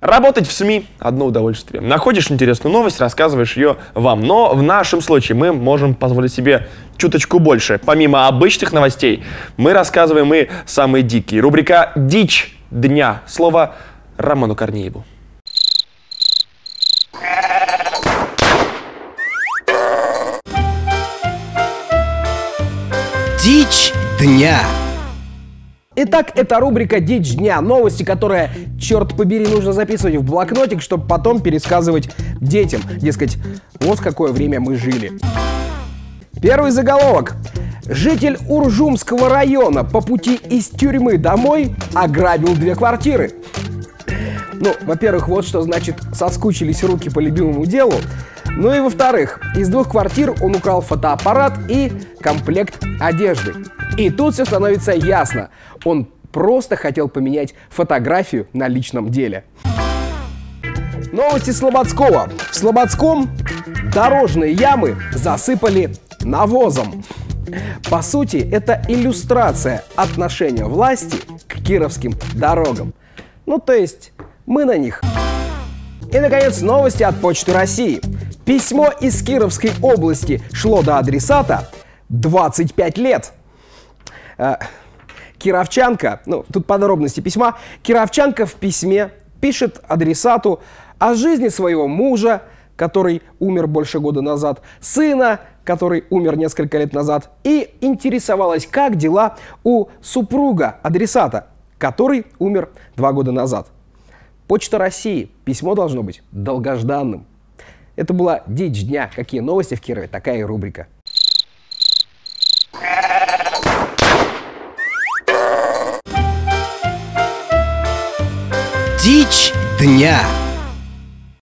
Работать в СМИ – одно удовольствие. Находишь интересную новость, рассказываешь ее вам. Но в нашем случае мы можем позволить себе чуточку больше. Помимо обычных новостей, мы рассказываем и самые дикие. Рубрика «Дичь дня». Слово Роману Корнееву. Дичь дня. Итак, это рубрика «Дичь дня». Новости, которые, черт побери, нужно записывать в блокнотик, чтобы потом пересказывать детям. Дескать, вот какое время мы жили. Первый заголовок. Житель Уржумского района по пути из тюрьмы домой ограбил две квартиры. Ну, во-первых, вот что значит соскучились руки по любимому делу. Ну и во-вторых, из двух квартир он украл фотоаппарат и комплект одежды. И тут все становится ясно. Он просто хотел поменять фотографию на личном деле. Новости Слободского. В Слободском дорожные ямы засыпали навозом. По сути, это иллюстрация отношения власти к кировским дорогам. Ну, то есть, мы на них. И, наконец, новости от Почты России. Письмо из Кировской области шло до адресата 25 лет. Э, Кировчанка, ну, тут подробности письма, Кировчанка в письме пишет адресату о жизни своего мужа, который умер больше года назад, сына, который умер несколько лет назад, и интересовалась, как дела у супруга адресата, который умер два года назад. Почта России. Письмо должно быть долгожданным. Это была «Дичь дня». Какие новости в Кирове, такая и рубрика. Дичь дня.